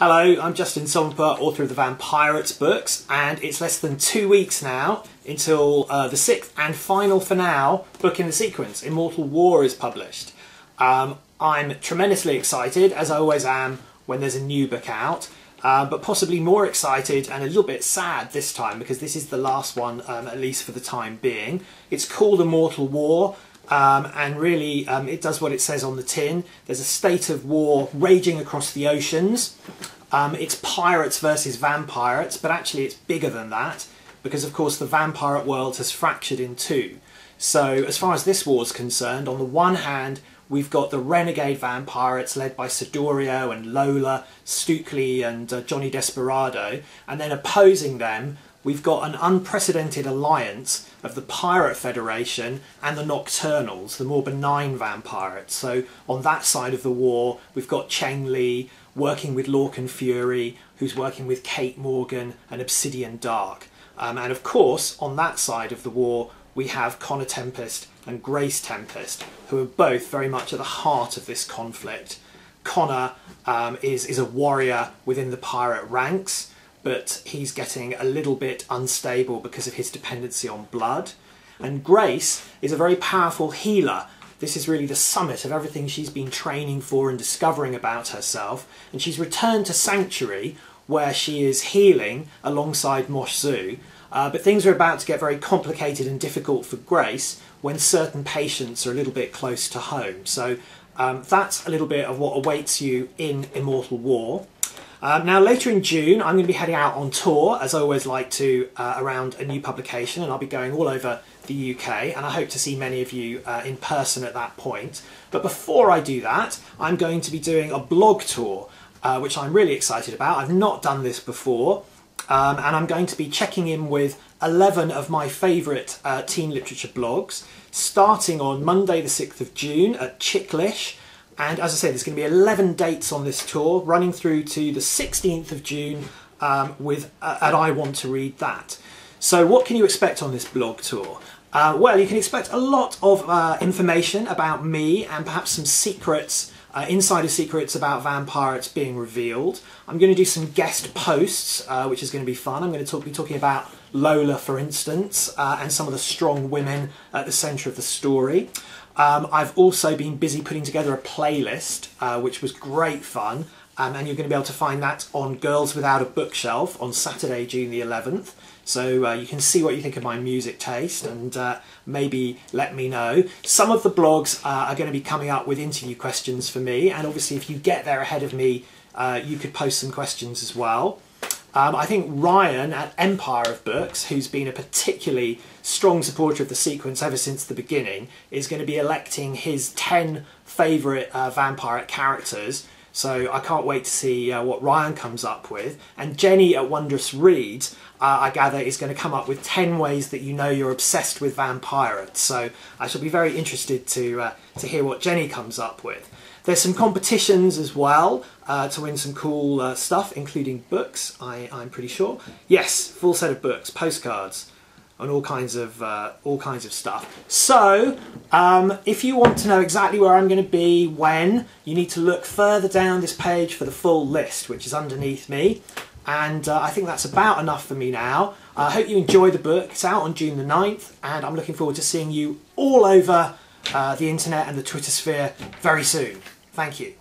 Hello, I'm Justin Somper, author of the Vampirates books, and it's less than two weeks now until uh, the sixth and final for now book in the sequence, Immortal War, is published. Um, I'm tremendously excited, as I always am when there's a new book out, uh, but possibly more excited and a little bit sad this time because this is the last one, um, at least for the time being. It's called Immortal War. Um, and really, um, it does what it says on the tin. There's a state of war raging across the oceans. Um, it's pirates versus vampirates, but actually it's bigger than that because, of course, the vampire world has fractured in two. So, as far as this war is concerned, on the one hand, we've got the renegade vampirates led by Sidorio and Lola, Stukely and uh, Johnny Desperado, and then opposing them, we've got an unprecedented alliance of the Pirate Federation and the Nocturnals, the more benign vampirates. So on that side of the war, we've got Cheng Li working with Lorcan Furey, who's working with Cate Morgan and Obsidian Darke. Um, and of course, on that side of the war, we have Connor Tempest and Grace Tempest, who are both very much at the heart of this conflict. Connor um, is, is a warrior within the pirate ranks, but he's getting a little bit unstable because of his dependency on blood. And Grace is a very powerful healer. This is really the summit of everything she's been training for and discovering about herself. And she's returned to Sanctuary, where she is healing alongside Mosh Zu. Uh, but things are about to get very complicated and difficult for Grace when certain patients are a little bit close to home. So um, that's a little bit of what awaits you in Immortal War. Um, now, later in June, I'm going to be heading out on tour, as I always like to, uh, around a new publication, and I'll be going all over the UK, and I hope to see many of you uh, in person at that point. But before I do that, I'm going to be doing a blog tour, uh, which I'm really excited about. I've not done this before, um, and I'm going to be checking in with 11 of my favourite uh, teen literature blogs, starting on Monday, the 6th of June at Chicklish and as I said, there's going to be 11 dates on this tour, running through to the 16th of June um, with uh, and I Want to Read That. So what can you expect on this blog tour? Uh, well, you can expect a lot of uh, information about me and perhaps some secrets, uh, insider secrets about vampirates being revealed. I'm going to do some guest posts, uh, which is going to be fun. I'm going to talk, be talking about Lola, for instance, uh, and some of the strong women at the centre of the story. Um, I've also been busy putting together a playlist, uh, which was great fun, um, and you're going to be able to find that on Girls Without a Bookshelf on Saturday, June the 11th. So uh, you can see what you think of my music taste and uh, maybe let me know. Some of the blogs uh, are going to be coming up with interview questions for me, and obviously, if you get there ahead of me, uh, you could post some questions as well. Um, I think Ryan at Empire of Books, who's been a particularly strong supporter of the sequence ever since the beginning, is going to be electing his 10 favourite uh, vampire characters. So I can't wait to see uh, what Ryan comes up with. And Jenny at Wondrous Reads, uh, I gather, is going to come up with 10 ways that you know you're obsessed with vampirates. So I shall be very interested to, uh, to hear what Jenny comes up with. There's some competitions as well uh, to win some cool uh, stuff, including books, I, I'm pretty sure. Yes, full set of books, postcards, and all kinds of uh, all kinds of stuff. So, um, if you want to know exactly where I'm going to be when, you need to look further down this page for the full list, which is underneath me. And uh, I think that's about enough for me now. I hope you enjoy the book. It's out on June the 9th, and I'm looking forward to seeing you all over uh, the internet and the Twitter sphere very soon. Thank you.